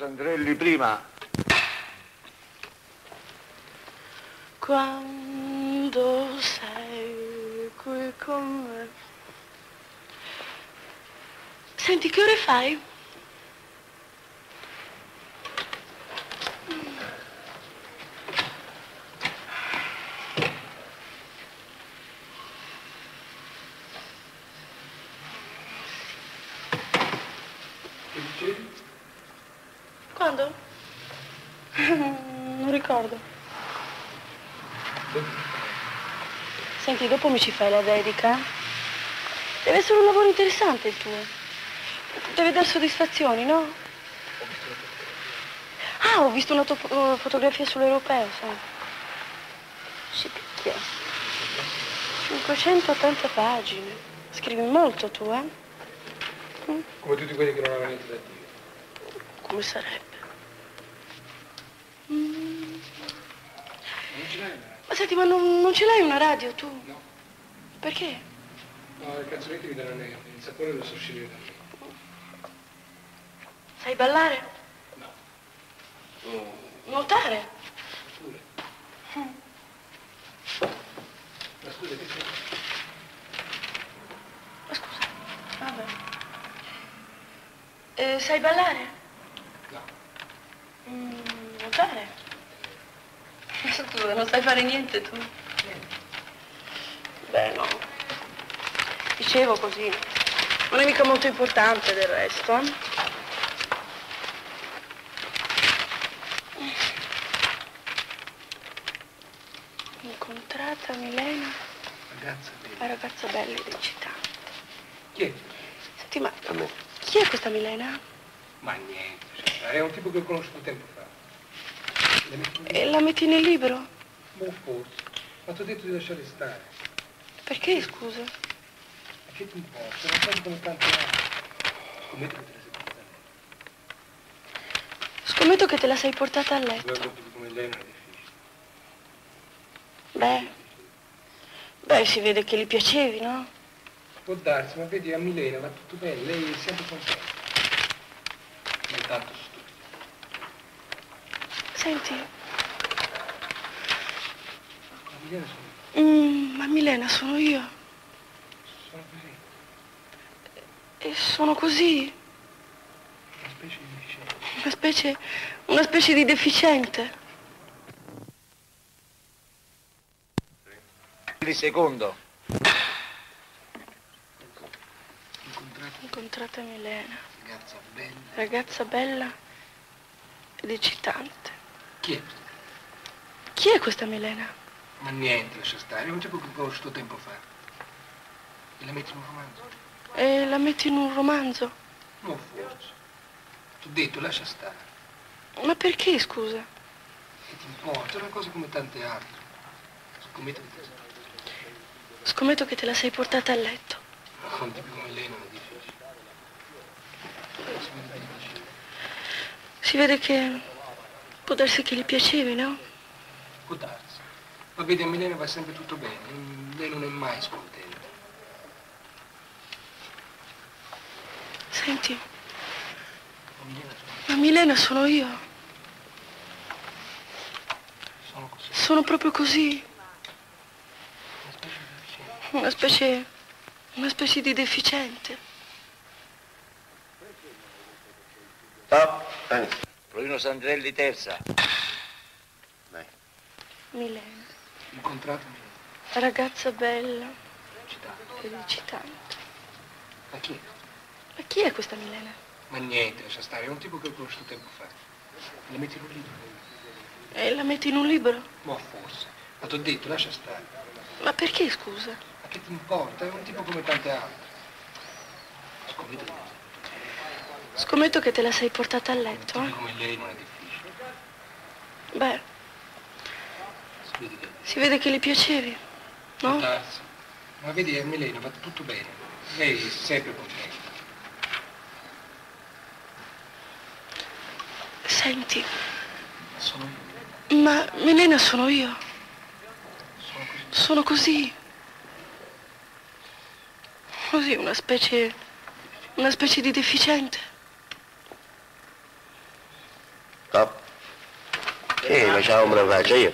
Sandrelli prima. Quando sei qui con me. Senti, che ore fai? Che dicevi? Quando? Non ricordo. Senti, dopo mi ci fai la dedica? Deve essere un lavoro interessante il tuo. Deve dar soddisfazioni, no? Ah, ho visto una to- uh, fotografia sull'europeo, sai. Si picchia. 580 pagine. Scrivi molto tu, eh? Come tutti quelli che non avevano niente da dire. Come sarebbe? Una? Ma senti, ma non, non ce l'hai una radio tu? No. Perché? No, le canzonetti mi danno nervi, il sapore lo so uscire da lì. Sai ballare? No. Nuotare? Pure. Ma scusa, che c'è? Ma scusa, vabbè. Eh, sai ballare? No. Mm, nuotare? Scusa, non sai fare niente tu? Beh, no. Dicevo così. Non è mica molto importante del resto? Incontrata Milena, Ragazza, la bella. ragazza bella ed eccitante. Chi è? Senti, ma chi è questa Milena? Ma niente, cioè, è un tipo che ho conosciuto tempo fa. E la metti nel libro? Boh, forse. Ma ti ho detto di lasciare stare. Perché, scusa? Ma che ti importa? Una cosa come tante altre. Scommetto che te la sei portata. Scommetto che te la sei portata a letto. Come lei non è difficile. Beh, beh, si vede che gli piacevi, no? Può darsi, ma vedi, a Milena va tutto bene, lei è sempre contenta. Ma è tanto stupido. Senti, Ma Milena sono, mm, ma Milena sono io. sono così, E sono così, una specie di deficiente. una specie, una specie di deficiente. Il secondo. Incontrata Milena, ragazza bella. ragazza bella ed eccitante. Chi è? Chi è questa Milena? Ma niente, lascia stare, è un tipo che ho conosciuto tempo fa. E la metti in un romanzo? E la metti in un romanzo? No, forse. Ti ho detto, lascia stare. Ma perché, scusa? Che ti importa? È una cosa come tante altre. Scommetto che te la sei Scommetto che te la sei portata a letto. portata. Un tipo come lei non è difficile. Si vede che può darsi che gli piacevi, no? Può darsi. Ma vedi, a Milena va sempre tutto bene. Lei non è mai scontenta. Senti, A Milena sono, ma Milena sono io. sono così. Sono proprio così. Una specie di deficiente. Una specie. una specie di deficiente. Stop. Provino Sandrelli terza. Vai. Milena, Incontrato Milena. ragazza bella Citato. ed eccitante. Ma chi è? Ma chi è questa Milena? Ma niente, lascia stare. È un tipo che ho conosciuto tempo fa. La metti in un libro. E la metti in un libro? Ma forse. Ma ti ho detto, lascia stare. Ma perché, scusa? Ma che ti importa? È un tipo come tante altre. Scommetto Scommetto che te la sei portata a letto, eh? come lei non è difficile. Beh, Si vede che gli piacevi, no? darsi. Ma vedi, a Milena va tutto bene. Lei è sempre contenta. Senti, Sono io. ma Milena sono io. Sono così. Sono così. Così, una specie. una specie di deficiente. Sì, facciamo me la faccia io.